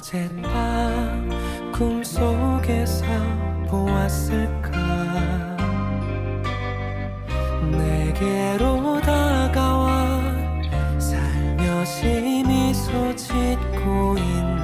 어젯밤 꿈속에서 보았을까? 내게로 다가와 살며시 미소 짓고 있는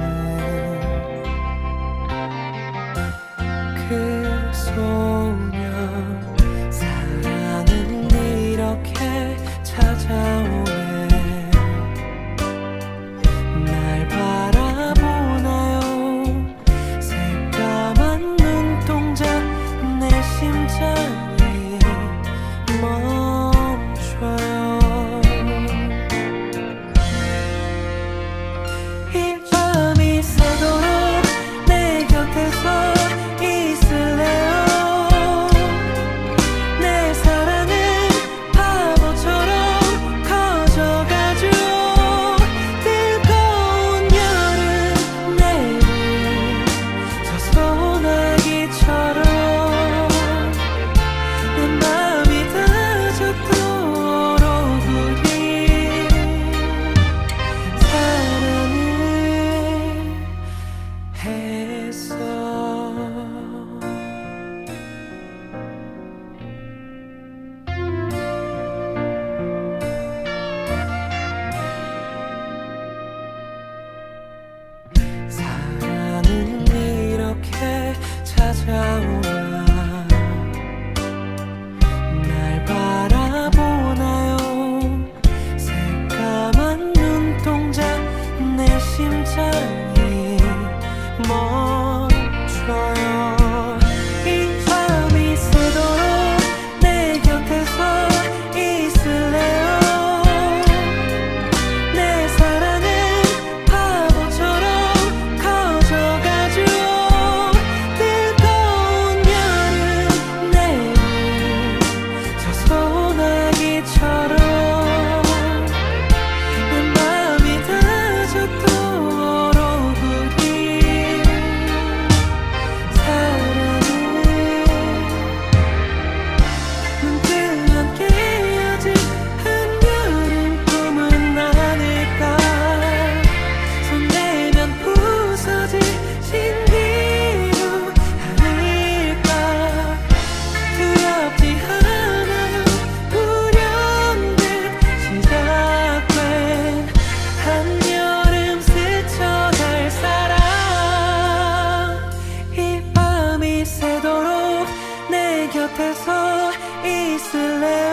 쳐 silly